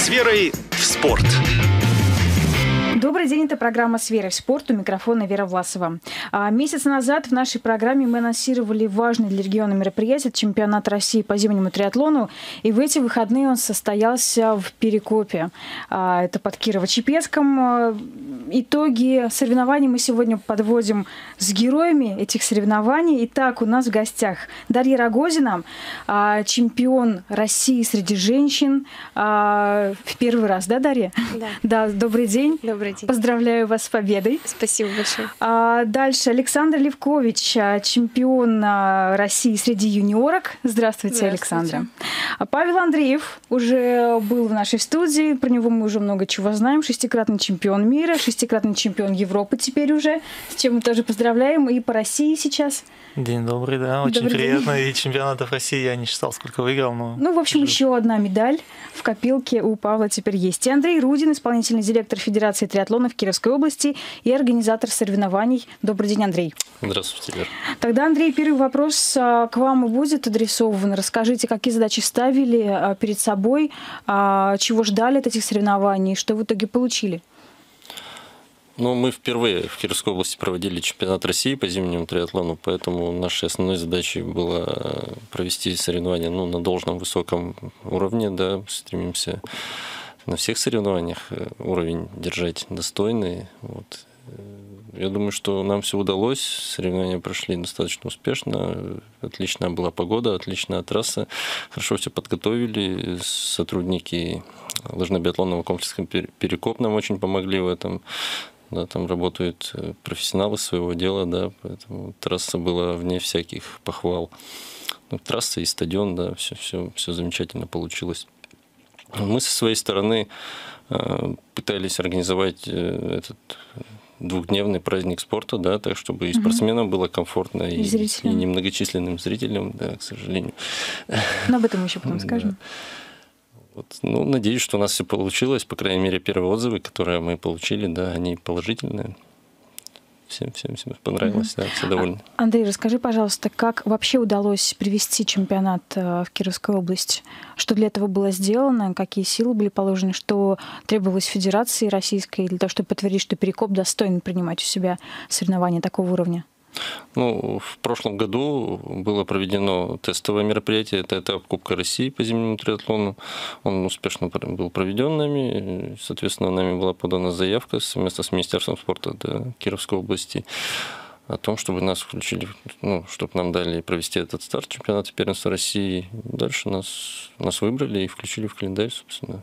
С верой в спорт. Добрый день, это программа «С верой в спорт». У микрофона Вера Власова. А, месяц назад в нашей программе мы анонсировали важный для региона мероприятие – чемпионат России по зимнему триатлону. И в эти выходные он состоялся в Перекопе. А, это под Кирово-Чепецком. А, итоги соревнований мы сегодня подводим с героями этих соревнований. Итак, у нас в гостях Дарья Рогозина, а, чемпион России среди женщин. В первый раз, да, Дарья? Да. Да, добрый день. Добрый день. Поздравляю вас с победой. Спасибо большое. А, дальше Александр Левкович, а, чемпион а, России среди юниорок. Здравствуйте, Здравствуйте. Александра. А Павел Андреев уже был в нашей студии. Про него мы уже много чего знаем. Шестикратный чемпион мира, шестикратный чемпион Европы теперь уже. С чем мы тоже поздравляем. И по России сейчас. День добрый, да. Очень Добрый приятно. И чемпионатов России я не считал, сколько выиграл. Но Ну, в общем, еще одна медаль в копилке у Павла теперь есть. И Андрей Рудин, исполнительный директор Федерации триатлона в Кировской области и организатор соревнований. Добрый день, Андрей. Здравствуйте, Вера. Тогда, Андрей, первый вопрос а, к вам и будет адресован. Расскажите, какие задачи ставили а, перед собой, а, чего ждали от этих соревнований, что в итоге получили? Ну, мы впервые в Кировской области проводили чемпионат России по зимнему триатлону, поэтому нашей основной задачей было провести соревнования ну, на должном высоком уровне, да, стремимся на всех соревнованиях э, уровень держать достойный. Вот. Э, Я думаю, что нам все удалось. Соревнования прошли достаточно успешно. Отличная была погода, отличная трасса. Хорошо все подготовили. Сотрудники лыжно-биатлонного комплекса «Пер- «Перекоп» нам очень помогли в этом. Да, там работают э, профессионалы своего дела, да, поэтому трасса была вне всяких похвал. Ну, трасса и стадион, да, все, все, все замечательно получилось. Мы со своей стороны э, пытались организовать э, этот двухдневный праздник спорта, да, так чтобы и спортсменам было комфортно, И и, и немногочисленным зрителям, да, к сожалению. Но об этом еще потом Да. скажем. Вот. Ну, надеюсь, что у нас все получилось. По крайней мере, первые отзывы, которые мы получили, да, они положительные. Всем, всем, всем понравилось, да, все довольны. Андрей, расскажи, пожалуйста, как вообще удалось привести чемпионат э, в Кировскую область? Что для этого было сделано? Какие силы были положены? Что требовалось Федерации Российской для того, чтобы подтвердить, что Перекоп достоин принимать у себя соревнования такого уровня? Ну, в прошлом году было проведено тестовое мероприятие, это этап Кубка России по зимнему триатлону. Он успешно был проведен нами, соответственно, нами была подана заявка совместно с Министерством спорта да, Кировской области о том, чтобы нас включили, ну, чтобы нам дали провести этот старт чемпионата первенства России. Дальше нас, нас выбрали и включили в календарь, собственно.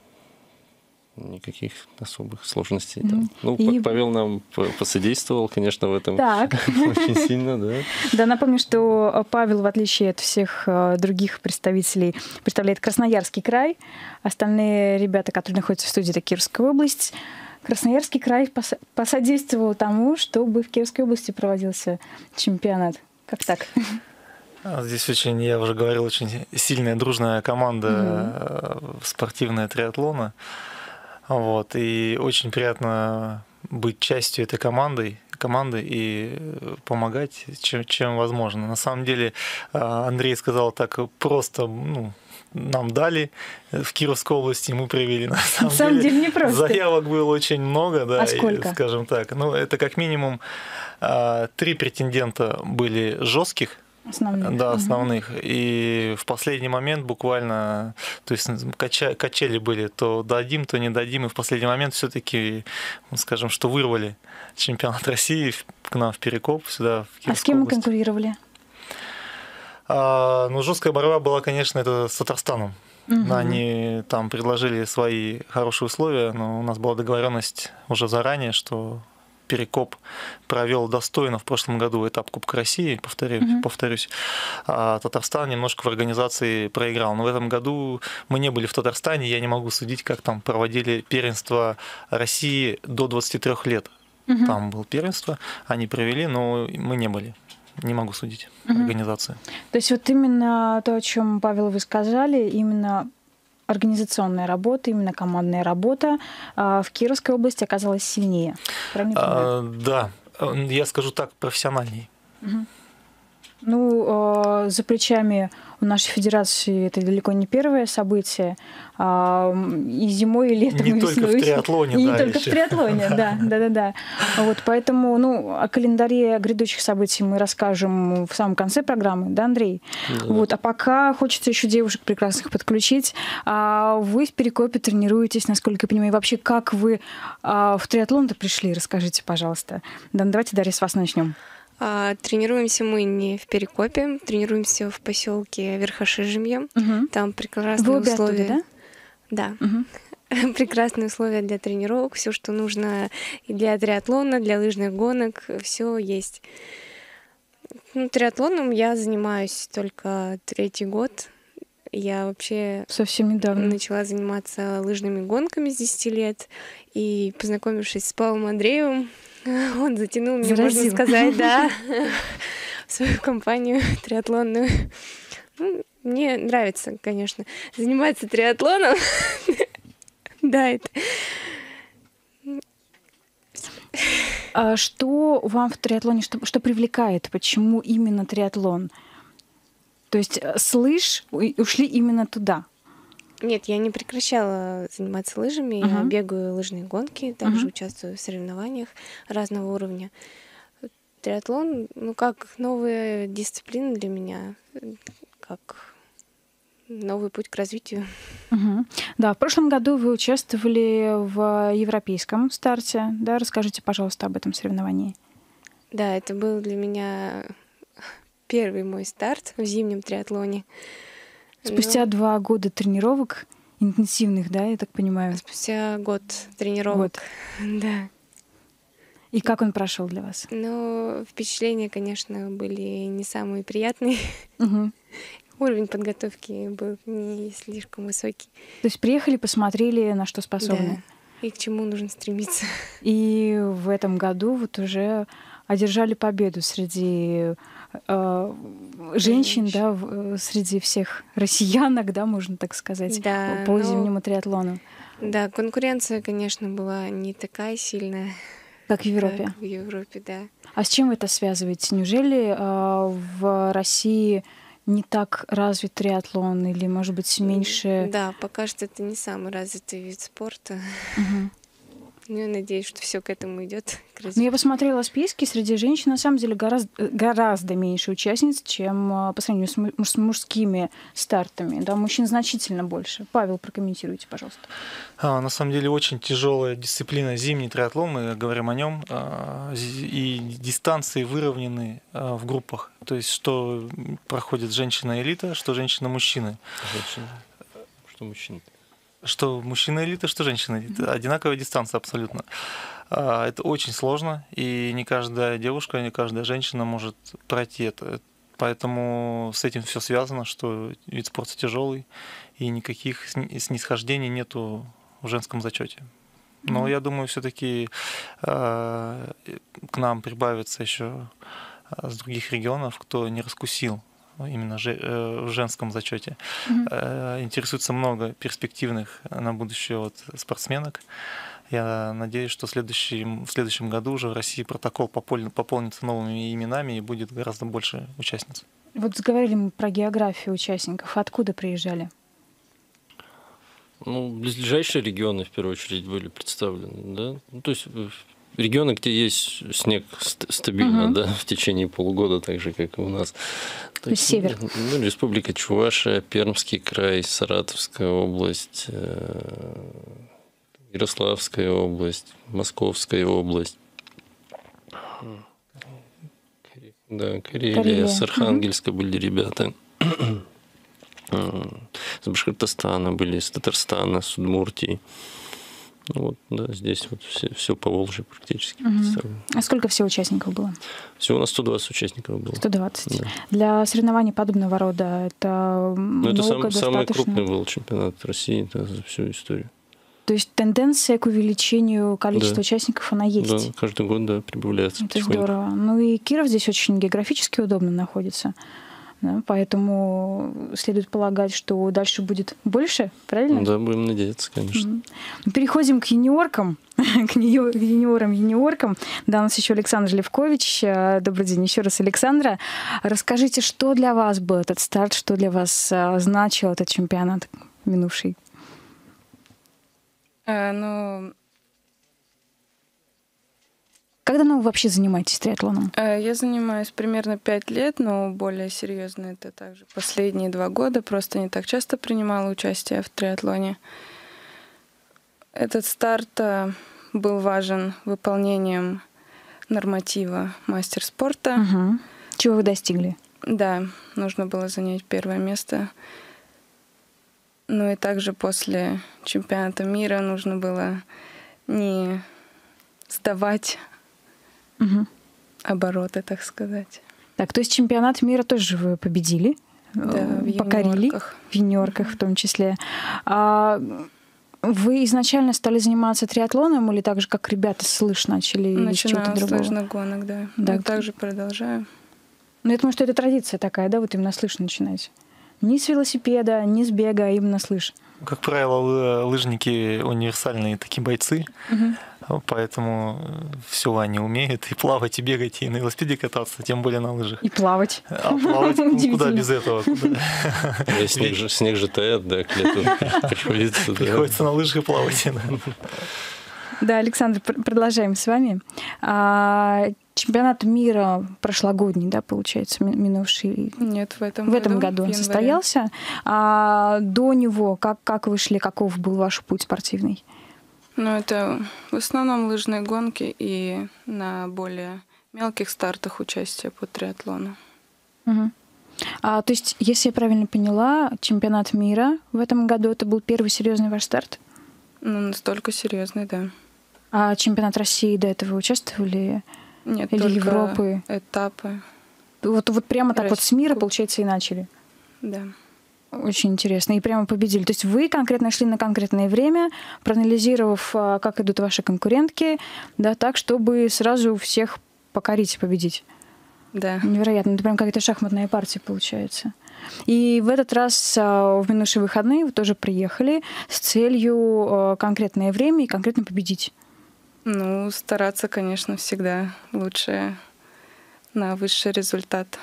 Никаких особых сложностей. там. Ну, И- Павел нам посодействовал, конечно, в этом Так. очень сильно, да. Да, напомню, что э, Павел, в отличие от всех э, других представителей, представляет Красноярский край. Остальные ребята, которые находятся в студии, это Кировская область. Красноярский край пос- посодействовал тому, чтобы в Кировской области проводился чемпионат. Как так? А, Здесь очень, я уже говорил, очень сильная дружная команда э, спортивная триатлона. Вот, и очень приятно быть частью этой команды, команды и э, помогать, чем, чем возможно. На самом деле, э, Андрей сказал так просто, ну, нам дали э, в Кировской области, мы провели. На самом, На самом деле не просто. Заявок было очень много, да, А и, сколько? скажем так. Ну, это как минимум э, три претендента были жестких, Основные. да, основных. И в последний момент буквально, то есть кача- качели были, то дадим, то не дадим. И в последний момент все-таки, скажем, что вырвали чемпионат России к нам в Перекоп, сюда, в А с Кировскую кем мы конкурировали? А, ну, жесткая борьба была, конечно, это с Татарстаном. Мгм. Они там предложили свои хорошие условия, но у нас была договоренность уже заранее, что Перекоп провел достойно в прошлом году этап Кубка России, повторю, Мгм. повторюсь. А Татарстан немножко в организации проиграл. Но в этом году мы не были в Татарстане, я не могу судить, как там проводили первенство России до 23 лет. Мгм. Там было первенство, они провели, но мы не были. Не могу судить Мгм. организацию. То есть вот именно то, о чем, Павел, вы сказали, именно организационная работа, именно командная работа а, в Кировской области оказалась сильнее. А, да, я скажу так, профессиональней. Мгм. Ну, за плечами у нашей федерации это далеко не первое событие. А, и зимой, и летом, не и только весной. в триатлоне, и да, не только еще. в триатлоне, да, да, да, да. Вот, поэтому, ну, о календаре грядущих событий мы расскажем в самом конце программы, да, Андрей? Да. Вот, а пока хочется еще девушек прекрасных подключить. А вы в Перекопе тренируетесь, насколько я понимаю. И вообще, как вы а, в триатлон-то пришли? Расскажите, пожалуйста. Да, давайте, Дарья, с вас начнем. А, тренируемся мы не в Перекопе, тренируемся в поселке Верхошижемье. Угу. Там Вы прекрасные обе условия. оттуда, Да. да? Угу. Прекрасные условия для тренировок, все, что нужно и для триатлона, для лыжных гонок, все есть. Ну, триатлоном я занимаюсь только третий год. Я вообще Совсем недавно. начала заниматься лыжными гонками с 10 лет. И познакомившись с Павлом Андреевым, он затянул меня, можно сказать, да, в свою компанию триатлонную. Ну, мне нравится, конечно, заниматься триатлоном. Да, это А что вам в триатлоне, что, что привлекает? Почему именно триатлон? То есть э, с лыж у- ушли именно туда. Нет, я не прекращала заниматься лыжами. Я Мгм. бегаю лыжные гонки, также Мгм. участвую в соревнованиях разного уровня. Триатлон, ну, как новая дисциплина для меня, как новый путь к развитию. Мгм. Да, в прошлом году вы участвовали в европейском старте. Да, расскажите, пожалуйста, об этом соревновании. Да, это был для меня первый мой старт в зимнем триатлоне. Спустя Ну, два года тренировок интенсивных, да, я так понимаю. спустя год тренировок. Да. И как он прошел для вас? Но впечатления, конечно, были не самые приятные. Мгм. Уровень подготовки был не слишком высокий. То есть приехали, посмотрели, на что способны. Да. И к чему нужно стремиться. И в этом году вот уже одержали победу среди женщин, Женщин. да, в- э, среди всех россиянок, да, можно так сказать, Да, по ну, зимнему триатлону, Да, конкуренция, конечно, была не такая сильная, как в Европе. как в Европе, да. А с чем вы это связываете? Неужели э, в России не так развит триатлон или, может быть, меньше? Да, пока что это не самый развитый вид спорта. Мгм. Но я надеюсь, что все к этому идет. Ну, я посмотрела списки, среди женщин на самом деле гораздо, гораздо меньше участниц, чем э, по сравнению с, му- с мужскими стартами. Да, мужчин значительно больше. Павел, прокомментируйте, пожалуйста. А, на самом деле очень тяжелая дисциплина зимний триатлон, мы говорим о нем, и дистанции выровнены а, в группах. То есть что проходит женщина-элита, что женщина-мужчины. Женщина. Что мужчина? Что мужчина-элита, что женщина-элита. Одинаковая дистанция абсолютно. А, Это очень сложно, и не каждая девушка, не каждая женщина может пройти это. Поэтому с этим все связано, что вид спорта тяжелый, и никаких сни- снисхождений нету в женском зачете. Но Мгм. я думаю, все-таки к нам прибавится еще с других регионов, кто не раскусил именно же- э, в женском зачете. Мгм. Э, Интересуется много перспективных на будущее вот спортсменок. Я надеюсь, что в следующем, в следующем году уже в России протокол попол- пополнится новыми именами и будет гораздо больше участниц. Вот заговорили мы про географию участников. Откуда приезжали? Ну, близлежащие регионы, в первую очередь, были представлены, да? Ну, то есть э, регионы, где есть снег ст- стабильно, Мгм. да, в течение полугода, так же, как и у нас. То есть север. Ну, Республика Чувашия, Пермский край, Саратовская область, э, Ярославская область, Московская область. Да, Карелия, Карелия. с Архангельска были ребята. С Башкортостана были, с Татарстана, с Удмуртии. Вот, да, здесь вот все, все по Волжье практически представлено. А сколько всего участников было? Всего у нас 120 участников было. 120. Да. Для соревнований подобного рода это Ну, это сам- самый крупный был чемпионат России да, за всю историю. То есть тенденция к увеличению количества Да. участников, она есть. Да, каждый год, да, прибавляется Это здорово. Ну и Киров здесь очень географически удобно находится. Да, поэтому следует полагать, что дальше будет больше, правильно? Да, будем надеяться, конечно. Mm-hmm. Переходим к юниоркам, к юниорам, юниоркам. Да, у нас еще Александр Левкович. Э, добрый день еще раз, Александра. Расскажите, что для вас был этот старт, что для вас э, значил этот чемпионат минувший? А, ну, когда вы вообще занимаетесь триатлоном? Э, я занимаюсь примерно пять лет, но более серьезно это также последние два года. Просто не так часто принимала участие в триатлоне. Этот старт э, был важен выполнением норматива мастер спорта. Угу. Чего вы достигли? Да, нужно было занять первое место. Ну и также после чемпионата мира нужно было не сдавать угу. обороты, так сказать. Так, то есть чемпионат мира тоже вы победили? Да, в покорили в юниорках в том числе. А вы изначально стали заниматься триатлоном или так же, как ребята с лыж начали Начинала или с чего-то другого? с лыжных гонок, да. да. Ну, также продолжаю. Ну, я думаю, что это традиция такая, да, вот именно с лыж начинать. Ни с велосипеда, ни с бега, а именно с лыж. Как правило, лыжники универсальные такие бойцы. Угу. Поэтому э, все они умеют и плавать, и бегать, и на велосипеде кататься, тем более на лыжах. И плавать. А плавать ну, куда без этого? Куда? Снег, же, снег же тает, да, к лету приходится. Приходится на лыжах плавать. Да, Александр, продолжаем с вами. А, чемпионат мира прошлогодний, да, получается, минувший? Нет, в этом в году. этом году он состоялся. А до него как, как вы шли, каков был ваш путь спортивный? Ну, это в основном лыжные гонки и на более мелких стартах участие по триатлону. Угу. А, то есть, если я правильно поняла, чемпионат мира в этом году это был первый серьезный ваш старт? Ну, настолько серьезный, да. А чемпионат России до этого участвовали? Нет, Или Европы? этапы. Вот, вот прямо так вот с мира, получается, и начали? Да. Очень интересно. И прямо победили. То есть вы конкретно шли на конкретное время, проанализировав, а, как идут ваши конкурентки, да, так, чтобы сразу всех покорить и победить. Да. Невероятно. Это прям какая-то шахматная партия получается. И в этот раз а, в минувшие выходные вы тоже приехали с целью а, конкретное время и конкретно победить. Ну, стараться, конечно, всегда лучше на высший результат.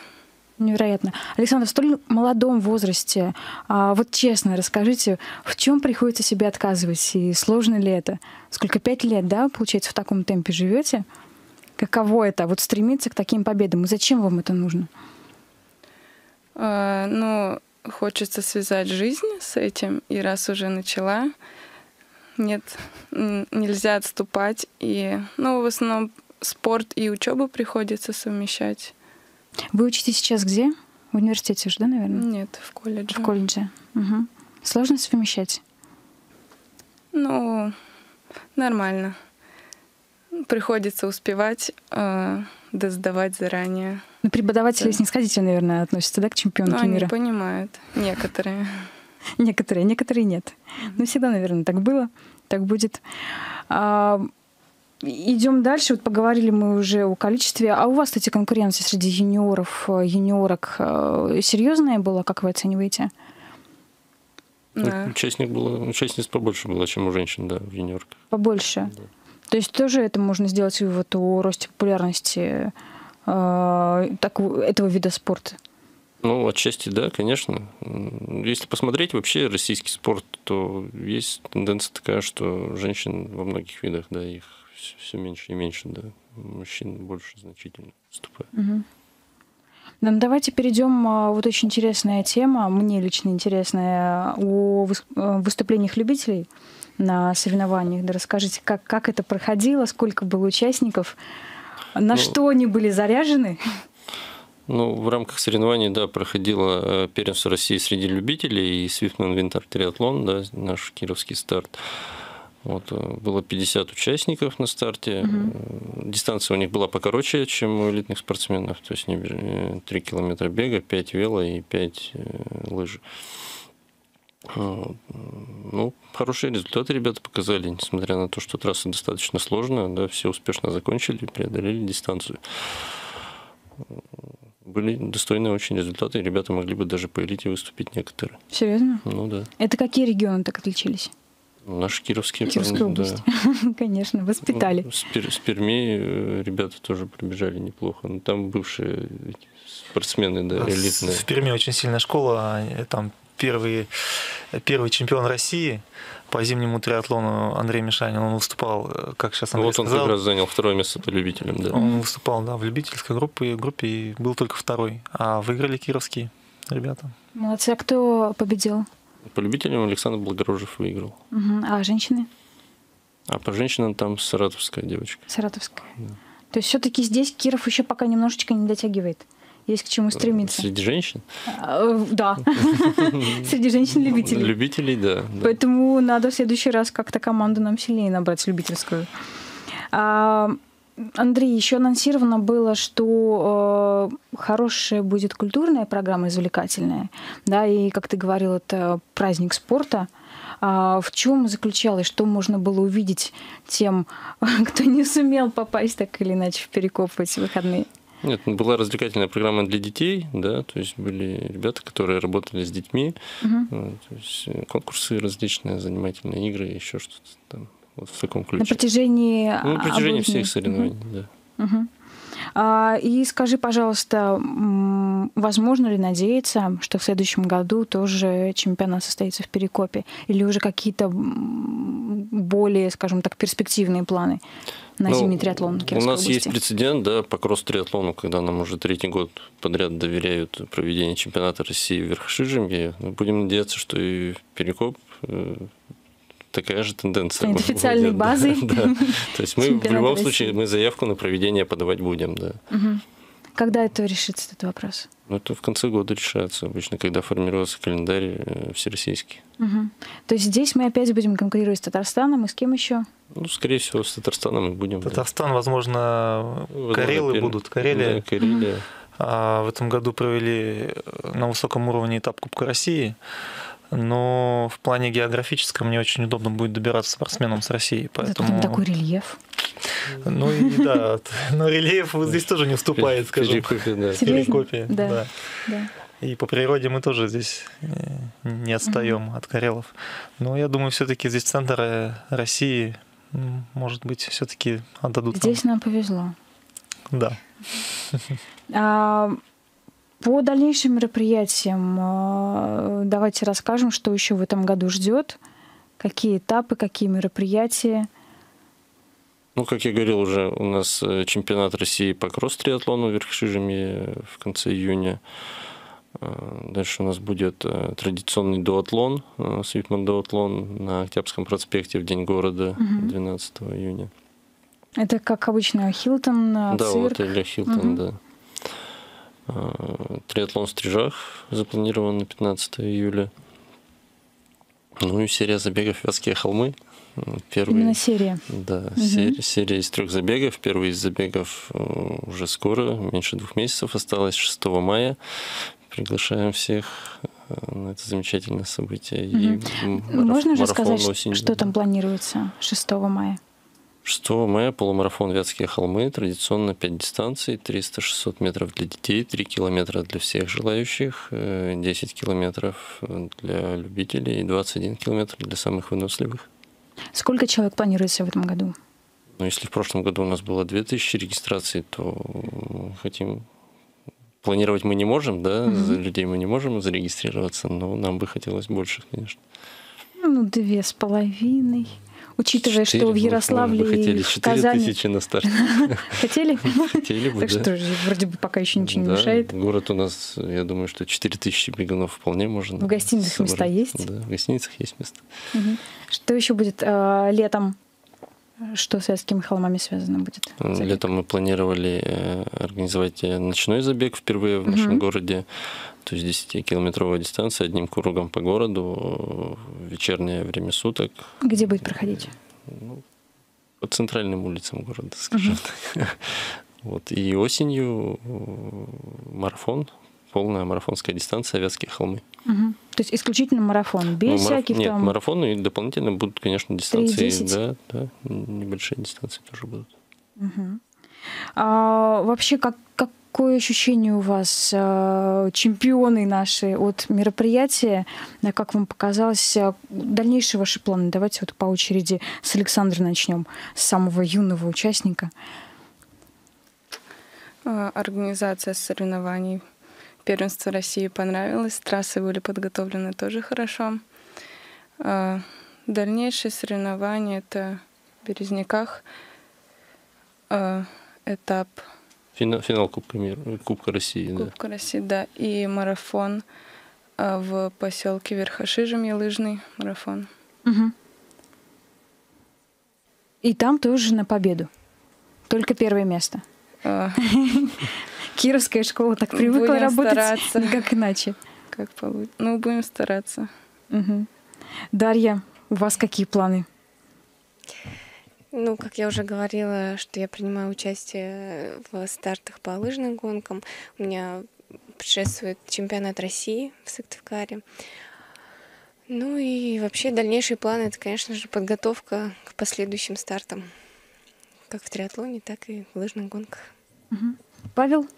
Невероятно. Александр, в столь молодом возрасте, а, вот честно расскажите, в чем приходится себе отказывать и сложно ли это? Сколько, пять лет, да, получается, в таком темпе живете? Каково это, вот стремиться к таким победам? И зачем вам это нужно? А, ну, хочется связать жизнь с этим, и раз уже начала, нет, нельзя отступать. И, ну, в основном спорт и учебу приходится совмещать. Вы учитесь сейчас где? В университете уже, да, наверное? Нет, в колледже. В колледже. Угу. Сложно совмещать? Ну, нормально. Приходится успевать, э, да сдавать заранее. Ну, преподаватели да. снисходительно, наверное, относятся, да, к чемпионке ну, мира? они понимают. Некоторые. Некоторые, некоторые нет. Ну, всегда, наверное, так было, так будет. Идем дальше. Вот поговорили мы уже о количестве. А у вас, кстати, конкуренция среди юниоров, э, юниорок э, серьезная была? Как вы оцениваете? Да. Участник было, участниц побольше было, чем у женщин, да, в юниорках. Побольше. Да. То есть тоже это можно сделать вывод о росте популярности э, так, этого вида спорта? Ну, отчасти, да, конечно. Если посмотреть вообще российский спорт, то есть тенденция такая, что женщин во многих видах, да, их все меньше и меньше, да. Мужчин больше значительно выступает. Угу. Да, ну давайте перейдем. А, вот очень интересная тема, мне лично интересная, о э, выступлениях любителей на соревнованиях. Да расскажите, как, как это проходило, сколько было участников, на ну, что они были заряжены? Ну, в рамках соревнований, да, проходило э, первенство России среди любителей и Swiftman Winter Triathlon, да, наш кировский старт. Вот, э, было 50 участников на старте. Угу. Дистанция у них была покороче, чем у элитных спортсменов. То есть 3 э, километра бега, 5 вело и 5 лыж. Ну, хорошие результаты ребята показали, несмотря на то, что трасса достаточно сложная, да, все успешно закончили, преодолели дистанцию. были достойные очень результаты, и ребята могли бы даже по элите выступить некоторые. Серьезно? Ну да. Это какие регионы так отличились? Наши кировские. Кировская да. область. Конечно, воспитали. Ну, С, Пер- с Перми э, ребята тоже пробежали неплохо. Ну, там бывшие спортсмены, да, элитные. В Перми очень сильная школа. они- Там первый, первый чемпион России по зимнему триатлону Андрей Мишанин. Он выступал, э, как сейчас Ну, Андрей вот он сказал, как раз занял второе место по любителям, да. он выступал да, в любительской группе, группе и был только второй. А выиграли кировские ребята. Молодцы. А кто победил? По любителям Александр Благорожев выиграл. Мгм. А женщины? А по женщинам там саратовская девочка. Саратовская. То есть все-таки здесь Киров еще пока немножечко не дотягивает. Есть к чему стремиться. Среди женщин? А, э, Да. Среди женщин-любителей. Любителей, да. да. Поэтому надо в следующий раз как-то команду нам сильнее набрать любительскую. Андрей, еще анонсировано было, что э, хорошая будет культурная программа, извлекательная, да, и, как ты говорил, это праздник спорта. А в чем заключалось, что можно было увидеть тем, кто не сумел попасть так или иначе в Перекоп в эти выходные? Нет, ну, была развлекательная программа для детей, да, то есть были ребята, которые работали с детьми, ну, то есть э, конкурсы различные, занимательные игры, еще что-то там, вот в таком На ключе. протяжении, Ну, на протяжении обоих всех дней. соревнований, да. Мгм. А, И скажи, пожалуйста, возможно ли надеяться, что в следующем году тоже чемпионат состоится в Перекопе? Или уже какие-то более, скажем так, перспективные планы на Ну, зимний триатлон У Кировской нас области? есть прецедент, да, по кросс-триатлону, когда нам уже третий год подряд доверяют проведение чемпионата России в Верхошижемье. Ну, Будем надеяться, что и Перекоп э, такая же тенденция. Станет официальной будет, да, базой Да. То есть мы в любом России. случае мы заявку на проведение подавать будем, да. Когда это решится, этот вопрос? Но это в конце года решается обычно, когда формируется календарь э, всероссийский. Мгм. То есть здесь мы опять будем конкурировать с Татарстаном и с кем еще? Ну, скорее всего, с Татарстаном мы будем. да. Татарстан, возможно, Возможно, Карелы Пермь. будут. Карелия. Да, Карелия. А в этом году провели э, на высоком уровне этап Кубка России. Но в плане географическом не очень удобно будет добираться спортсменам с России. Зато Поэтому... там такой рельеф. Ну и да, но рельеф здесь тоже не уступает, скажем. Перекопе, да. Перекопе, Да. да. Да. И по природе мы тоже здесь э, не отстаем от Карелов. Но я думаю, все-таки здесь центр России, может быть, все-таки отдадут нам. Здесь нам повезло. Да. По дальнейшим мероприятиям а, давайте расскажем, что еще в этом году ждет, какие этапы, какие мероприятия. Ну, как я говорил уже, у нас э, чемпионат России по кросс-триатлону в Верхшижеме в конце июня. Э, Дальше у нас будет э, традиционный дуатлон, э, Свитман дуатлон на Октябрьском проспекте в День города Мгм. 12 июня. Это, как обычно, Хилтон, Да, цирк. вот Илья Хилтон, Мгм. да. Э, Триатлон в Стрижах запланирован на 15 июля. Ну и серия забегов Вятские холмы. Первый, Именно серия. Да, Мгм. серия, серия из трех забегов. Первый из забегов э, уже скоро, меньше двух месяцев осталось, 6 мая. Приглашаем всех э, на это замечательное событие. И Мгм. мараф- Можно же марафон сказать, ш- осенью. что там планируется 6 мая? 6 мая полумарафон Вятские холмы. Традиционно 5 дистанций. 300-600 метров для детей, 3 километра для всех желающих, э, 10 километров для любителей и 21 километр для самых выносливых. Сколько человек планируется в этом году? Но если в прошлом году у нас было 2000 регистраций, то мы хотим... Планировать мы не можем, да, Мгм. за людей мы не можем зарегистрироваться, но нам бы хотелось больше, конечно. Ну, две с половиной. Учитывая, Четыре, что в ну, Ярославле мы хотели в 4 Казани... тысячи на старт. Хотели? Хотели бы, Так что вроде бы пока еще ничего не мешает. Город у нас, я думаю, что 4000 бегунов вполне можно. В гостиницах места есть? Да, в гостиницах есть место. Что еще будет э, летом? Что с Вятскими холмами связано будет? Забег? Летом мы планировали э, организовать э, ночной забег впервые в нашем городе. То есть 10-километровая дистанция одним кругом по городу э, вечернее время суток. Где будет проходить? Ну, по центральным улицам города, скажем так. Вот. И осенью э, марафон, полная марафонская дистанция Вятские холмы. Мгм. То есть исключительно марафон, без Ну, мараф- всяких Нет, там... марафон и дополнительно будут, конечно, дистанции. 3-10? Да, да, небольшие дистанции тоже будут. Мгм. А, вообще, как, как, какое ощущение у вас, э, чемпионы наши от мероприятия? Как вам показалось дальнейшие ваши планы? Давайте вот по очереди с Александра начнем, с самого юного участника. Организация соревнований первенство России понравилось, трассы были подготовлены тоже хорошо. Дальнейшие соревнования это в Березняках этап Финал, финал Кубка мира, Кубка России. Кубка да. России, да. И марафон в поселке Верхошижемье, лыжный марафон. Угу. И там тоже на победу. Только первое место. А. Кировская школа так привыкла будем работать, стараться. никак иначе. Как получится. Ну, будем стараться. Угу. Дарья, у вас какие планы? Ну, как я уже говорила, что я принимаю участие в стартах по лыжным гонкам. У меня предшествует чемпионат России в Сыктывкаре. Ну и вообще дальнейшие планы — это, конечно же, подготовка к последующим стартам. Как в триатлоне, так и в лыжных гонках. Угу. Павел?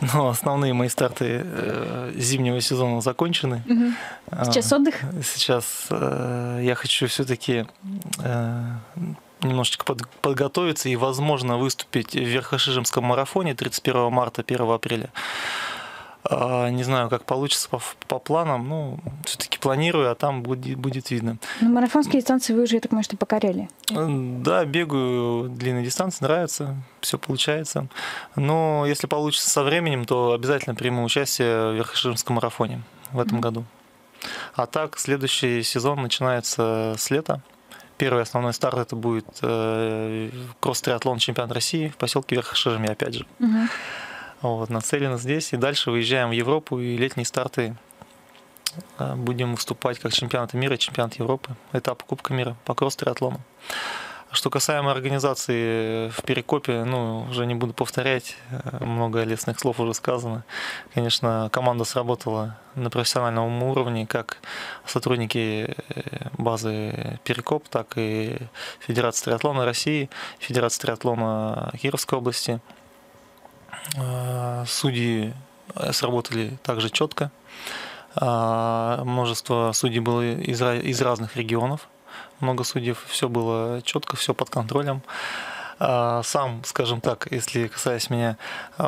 Ну, основные мои старты э, зимнего сезона закончены. Угу. Сейчас отдых? Сейчас э, я хочу все-таки э, немножечко под, подготовиться и, возможно, выступить в Верхошижемском марафоне 31 марта, 1 апреля. А, не знаю, как получится по, по планам. Ну, все-таки планирую, а там будет, будет видно. Ну, марафонские дистанции вы уже, я так понимаю, что покоряли. Да, бегаю длинные дистанции, нравится, все получается. Но если получится со временем, то обязательно приму участие в Верхоширмском марафоне в этом mm-hmm. году. А так, следующий сезон начинается с лета. Первый основной старт это будет э, кросс-триатлон чемпионат России в поселке Верхошижме, опять же. Mm-hmm. Вот, нацелены здесь. И дальше выезжаем в Европу, и летние старты а, будем выступать как чемпионаты мира, чемпионат Европы, этап Кубка мира по кросс-триатлону. Что касаемо организации в Перекопе, ну, уже не буду повторять, э, много лестных слов уже сказано. Конечно, команда сработала на профессиональном уровне, как сотрудники э, базы Перекоп, так и Федерации триатлона России, Федерации триатлона Кировской области – а, судьи э, сработали также четко. А, множество судей было из, из разных регионов. Много судьев, все было четко, все под контролем. Сам, скажем так, если касаясь меня,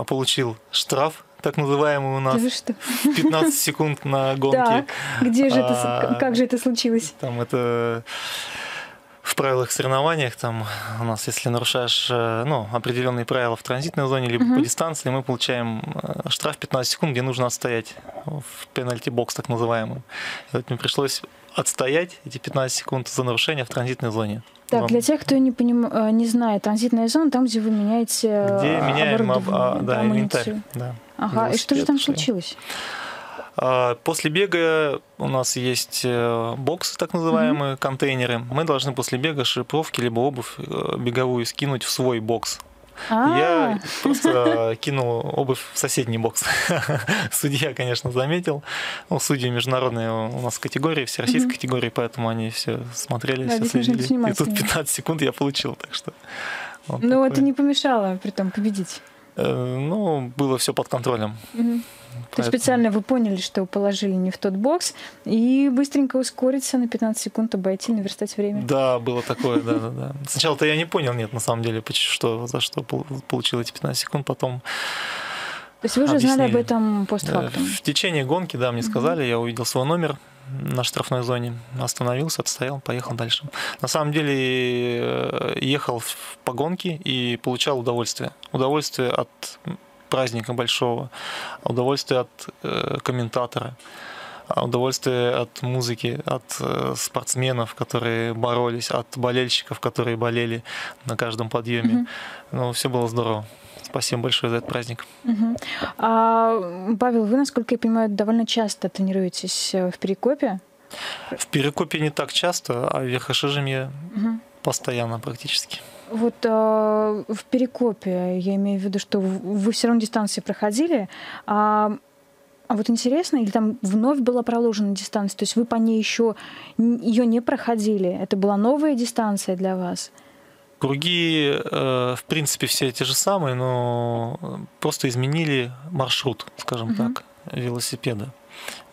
получил штраф так называемый у нас. Да что? 15 секунд на гонке. Так, где же это, как же это случилось? Там это в правилах соревнованиях, там у нас, если нарушаешь э, ну, определенные правила в транзитной зоне, либо uh-huh. по дистанции, мы получаем э, штраф 15 секунд, где нужно отстоять в пенальти-бокс так называемым. И вот мне пришлось отстоять эти 15 секунд за нарушение в транзитной зоне. Так, Вам... для тех, кто не, поним... Э, не знает, транзитная зона там, где вы меняете Где меняем об... а, да, инвентарь. Да. Ага, и что же там случилось? После бега у нас есть э, боксы, так называемые, mm-hmm. контейнеры. Мы должны после бега шиповки либо обувь э, беговую скинуть в свой бокс. А-а-а. Я просто кинул обувь в соседний бокс. Судья, конечно, заметил. Ну, судьи международные у нас категории, все российские категории, поэтому они все смотрели, все следили. И тут 15 секунд я получил, так что. Ну, это не помешало, при том победить. Э, ну, было все под контролем. Угу. То есть специально вы поняли, что положили не в тот бокс, и быстренько ускориться на 15 секунд, обойти, наверстать время. Да, было такое, да, да, да. Сначала-то я не понял, нет, на самом деле, что, за что получил эти 15 секунд, потом то есть вы уже объяснили. знали об этом постфактум? В течение гонки, да, мне сказали, я увидел свой номер на штрафной зоне, остановился, отстоял, поехал дальше. На самом деле э, ехал по гонке и получал удовольствие. Удовольствие от праздника большого, удовольствие от э, комментатора, удовольствие от музыки, от э, спортсменов, которые боролись, от болельщиков, которые болели на каждом подъеме. Mm-hmm. Ну, все было здорово. Спасибо большое за этот праздник. Угу. А, Павел, вы, насколько я понимаю, довольно часто тренируетесь э, в Перекопе? В Перекопе не так часто, а в Верхошижемье угу. постоянно практически. Вот э, в Перекопе, я имею в виду, что вы все равно дистанции проходили, а, а вот интересно, или там вновь была проложена дистанция, то есть вы по ней еще ее не проходили, это была новая дистанция для вас? Круги, э, в принципе, все те же самые, но просто изменили маршрут, скажем угу. так, велосипеда.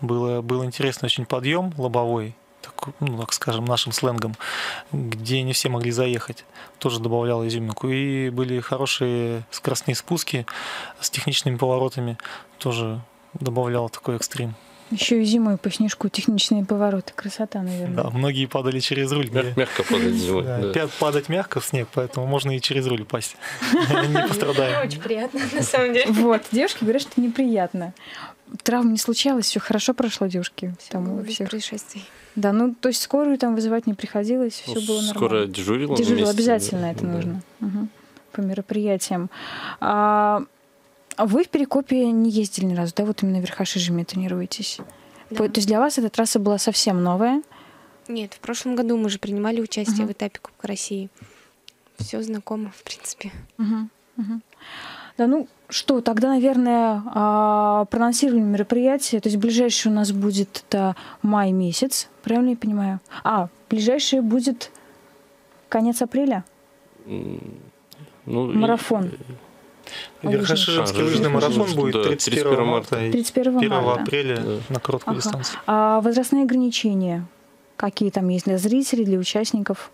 Было, был интересный очень подъем лобовой, так, ну, так скажем, нашим сленгом, где не все могли заехать. Тоже добавлял изюминку. И были хорошие скоростные спуски с техничными поворотами. Тоже добавлял такой экстрим. Еще и зимой по снежку техничные повороты. Красота, наверное. Да, многие падали через руль. Мяг, мягко падать зимой. Да, да. Падать мягко в снег, поэтому можно и через руль упасть. Не пострадаем. Очень приятно, на самом деле. Вот, девушки говорят, что неприятно. Травм не случалось, все хорошо прошло, девушки. Там без происшествий. Да, ну то есть скорую там вызывать не приходилось, все было нормально. Скоро дежурила. Дежурила, обязательно это нужно. По мероприятиям. А, вы в Перекопе не ездили ни разу, да? Вот именно в Верхошижеме тренируетесь. Да. То есть для вас эта трасса была совсем новая? Нет, в прошлом году мы же принимали участие uh-huh. в этапе Кубка России. Все знакомо, в принципе. Uh-huh. Uh-huh. Да, ну что, тогда, наверное, а, проанонсировали мероприятие. То есть ближайшее у нас будет это май месяц, правильно я понимаю? А, ближайшее будет конец апреля? Ну, Марафон. Верхошижемский а, лыжный марафон будет 31, 31 марта 31 1 марта. апреля да. на короткую ага. дистанцию. А возрастные ограничения какие там есть для зрителей, для участников?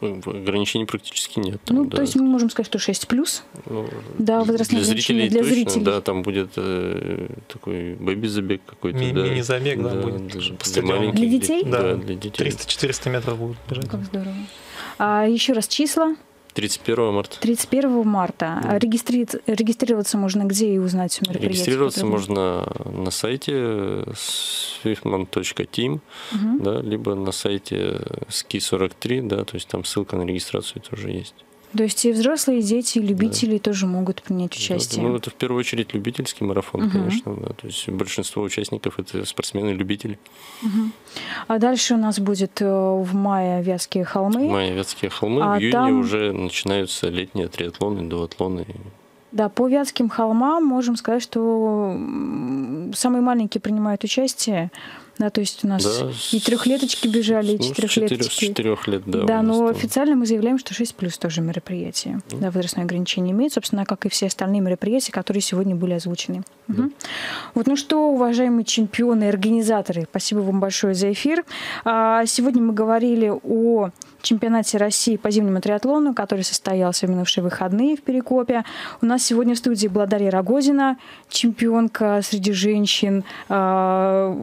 Ограничений практически нет. Там, ну, да. то есть мы можем сказать, что 6 плюс. Ну, да, возрастные для зрителей для точно, зрителей. Да, там будет э, такой бэби-забег какой-то. Ми- да. Мини-забег, да, да будет. Для, для маленьких для детей? Да, для детей. 300-400 метров будет бежать. Как здорово. А еще раз числа. 31 марта. 31 марта. Mm. Регистри... Регистрироваться можно где и узнать все мероприятия? Регистрироваться можно на сайте swiftman.team, mm-hmm. да, либо на сайте ski43, да, то есть там ссылка на регистрацию тоже есть. То есть и взрослые, и дети, и любители да. тоже могут принять участие. Да, ну, это в первую очередь любительский марафон, угу. конечно. Да. То есть большинство участников это спортсмены-любители. Угу. А дальше у нас будет э, в мае Вятские холмы. В мае Вятские холмы. А в июне там... уже начинаются летние триатлоны, дуатлоны. Да, по Вятским холмам можем сказать, что самые маленькие принимают участие. Да, то есть у нас да, и трехлеточки бежали, и ну, четырехлеточки. С четырех лет, да. Да, но там. официально мы заявляем, что 6 плюс тоже мероприятие. Mm. Да, возрастное ограничение имеет, собственно, как и все остальные мероприятия, которые сегодня были озвучены. Mm. Угу. Вот, ну что, уважаемые чемпионы и организаторы, спасибо вам большое за эфир. А, сегодня мы говорили о чемпионате России по зимнему триатлону, который состоялся в минувшие выходные в Перекопе. У нас сегодня в студии была Дарья Рогозина, чемпионка среди женщин а,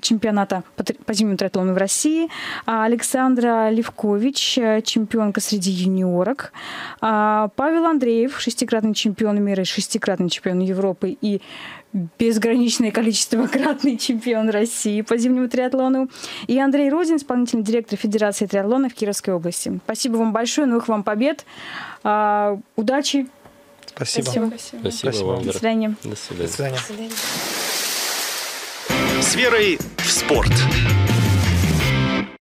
чемпионата по зимнему триатлону в России, а Александра Левкович, чемпионка среди юниорок, а Павел Андреев, шестикратный чемпион мира, шестикратный чемпион Европы и безграничное количество кратный чемпион России по зимнему триатлону. И Андрей Родин, исполнительный директор Федерации триатлона в Кировской области. Спасибо вам большое, новых вам побед. А, удачи. Спасибо. Спасибо. Спасибо, Спасибо вам. До свидания. До свидания. До свидания. С верой в спорт.